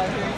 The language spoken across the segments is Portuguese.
I hear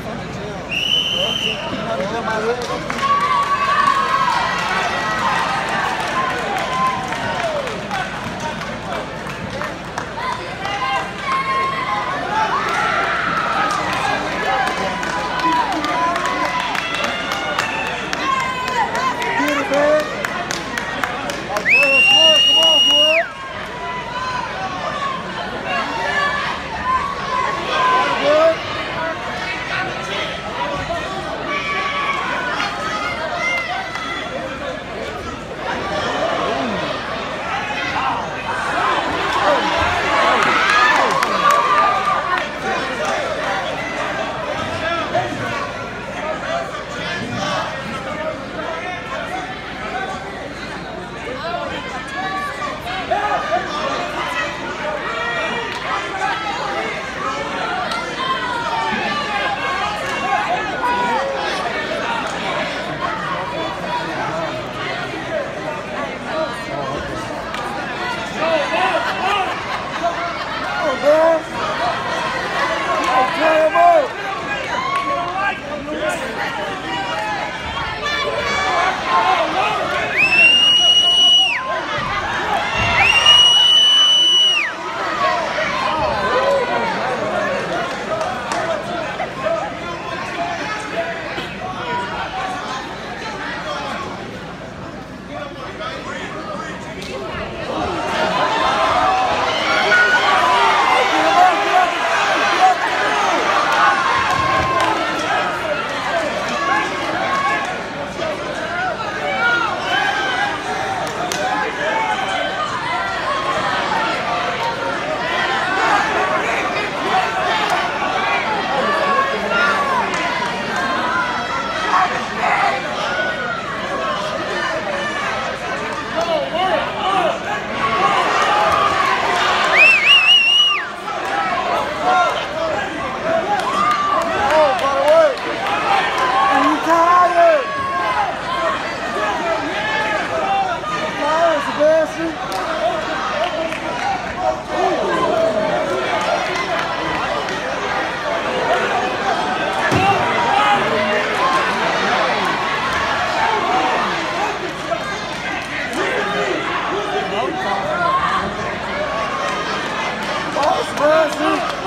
Yeah. Woo!